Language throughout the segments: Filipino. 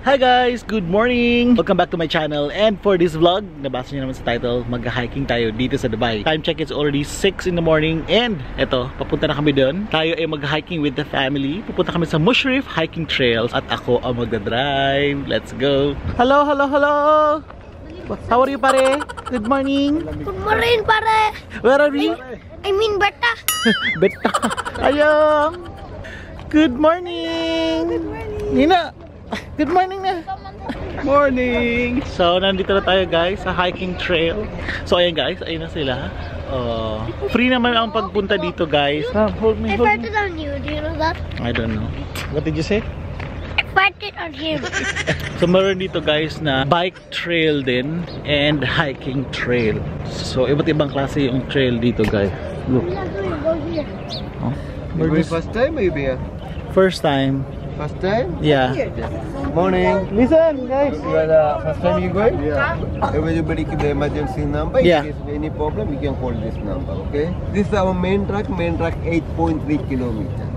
Hi guys! Good morning! Welcome back to my channel and for this vlog, nabasa niyo naman sa title, mag-hiking tayo dito sa Dubai. Time check, it's already 6 in the morning and eto, papunta na kami doon. Tayo ay mag-hiking with the family. Pupunta kami sa Mushrif Hiking Trails at ako ang magdadrive. Let's go! Hello, hello, hello! How are you pare? Good morning! Good morning, pare. Where are we? I mean, bata. Beta! Ayong! Good morning! Good morning! Nina! Good morning na! Morning! So, nandito na tayo guys sa hiking trail. So, ayan guys, ayun na sila. Uh, free naman ang pagpunta dito guys. Ah, hold me, I hold me. farted on you. Do you know that? I don't know. What did you say? I farted on him. So, meron dito guys na bike trail din and hiking trail. So, iba't ibang klase yung trail dito guys. Look. Oh, first time or you be here? first time. First time? Yeah. Morning. Listen guys! You are the first time you going? Yeah. Everybody keep the emergency number. Yeah. In case of any problem, you can call this number. Okay. This is our main track. Main track 8.3 kilometer.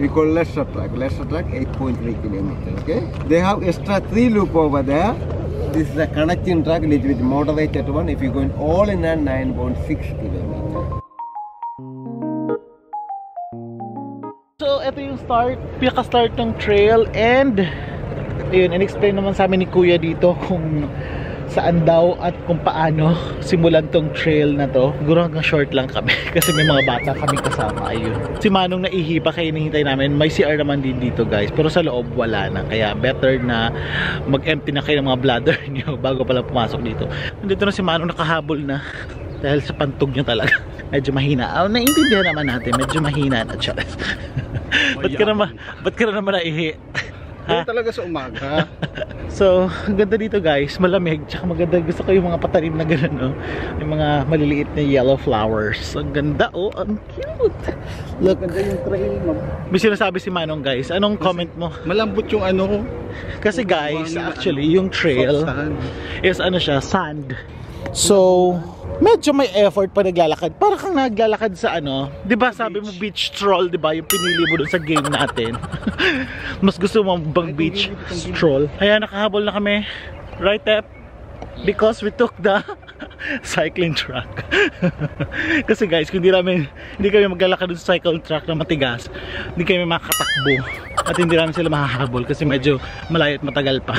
We call lesser track. Lesser track 8.3 kilometer. Okay. They have extra three loop over there. This is a connecting track little bit moderated one. If you going all in a 9.6 kilometer. Ito yung start, pinaka-start ng trail and ayun, in-explain naman sa amin ni Kuya dito kung saan daw at kung paano simulan tong trail na to. Siguro hanggang short lang kami kasi may mga bata kami kasama. Ayun. Si Manong naihi pa kayo hinihintay namin. May CR naman din dito guys. Pero sa loob wala na. Kaya better na mag-empty na kayo ng mga bladder nyo bago pala pumasok dito. Nandito na si Manong nakahabol na dahil sa pantog niya talaga. Medyo mahina. Ah, naiintindihan naman natin. Medyo mahina na siya. ba't ka naman, ba't ka na naman naihi? Ha? talaga sa umaga. So, ang ganda dito guys, malamig, tsaka maganda, gusto ko yung mga patalim na gano'n, no? Yung mga maliliit na yellow flowers. Ang ganda, oh, ang cute! Look, Ganda yung trail, ma'am. may sinasabi si Manong guys, anong comment mo? Malambot yung ano, Kasi guys, actually, yung trail is ano siya, sand. So, medyo may effort pa naglalakad. Para kang naglalakad sa ano, 'di ba sabi mo beach stroll, 'di ba? Yung pinili mo dun sa game natin. Mas gusto mo bang beach stroll? Kaya nakahabol na kami. Right Tep? Because we took the cycling track. Kasi guys, kung hindi namin hindi kami maglalakad sa cycling track na matigas, hindi kami makakatakbo. At hindi namin sila mahahabol kasi medyo malayo at matagal pa.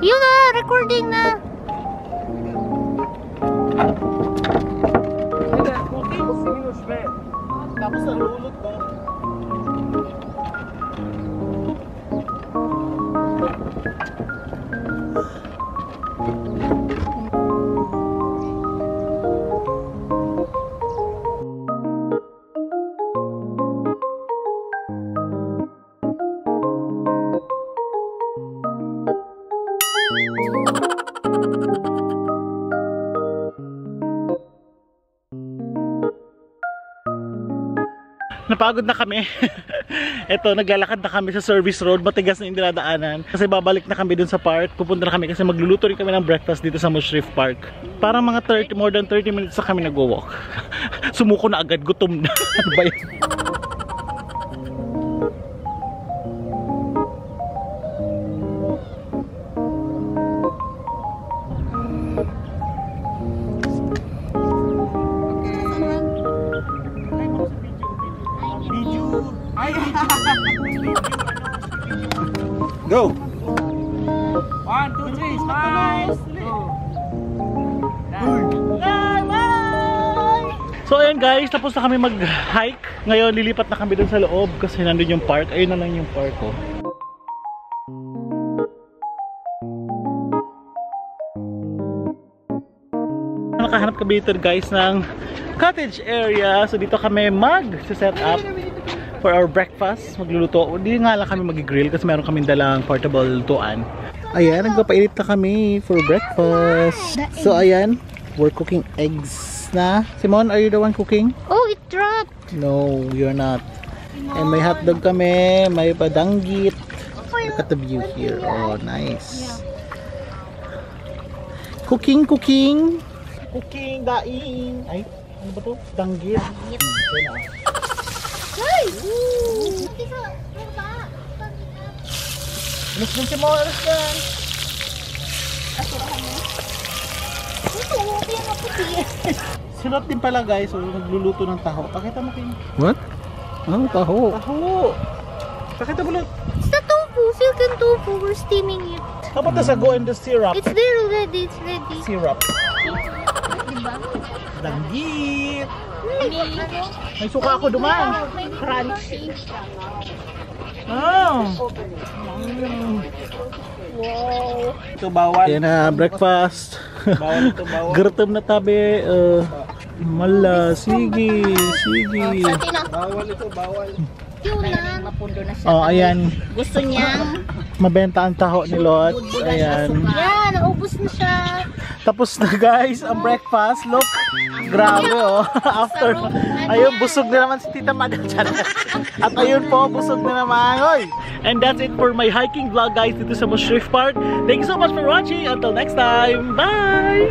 Yun na, recording na. Napagod na kami. Eto, naglalakad na kami sa service road. Matigas na yung dinadaanan. Kasi babalik na kami dun sa park. Pupunta na kami kasi magluluto rin kami ng breakfast dito sa Mushrif Park. Parang mga 30, more than 30 minutes na kami nagwo-walk. Sumuko na agad, gutom na. Go. One, two, three, smile! So ayun guys, tapos na kami mag-hike. Ngayon lilipat na kami dun sa loob kasi nandun yung park. Ayun na lang yung park oh. Nakahanap kami dito guys ng cottage area. So dito kami mag-set up for our breakfast. Magluluto. Hindi nga lang kami mag-grill kasi meron kaming dalang portable lutuan. Ayan, nagpapainit na kami for breakfast. So ayan, we're cooking eggs. Na. Simon, are you the one cooking? Oh, it dropped. No, you're not. And may hotdog kami, may padanggit. Look at the view here. Oh, nice. Cooking, cooking. Cooking, daing. Ay, ano ba to? Danggit. Hey! Buti ka. Baba. Alas din si mo. Ito, okay ang puti. Sinot din pala guys, so nagluluto ng taho. Pakita mo kayo. What? Ano taho? Taho! Pakita mo lang. It's the tofu. Silken tofu. We're steaming it. How about the sago and the syrup? It's there already. It's ready. Syrup. Diba? Danggit. Ano? May suka ako duman. Crunchy. Ah. Wow. Ito bawal. Yan na, breakfast. Bawal ito, bawal. Gertem na tabi. Uh, mala, sige, sige. Bawal ito, bawal. Na. Mapundo na siya. Oh, ayan. Gusto niyang. Mabenta ang taho ni Lot. Ayan. Yan, naubos na siya. Tapos na guys, ang breakfast. Look, grabe oh. After, ayun, busog na naman si Tita Madam. At ayun po, busog na naman. Oy! And that's it for my hiking vlog guys dito sa Mushrif Park. Thank you so much for watching. Until next time, bye!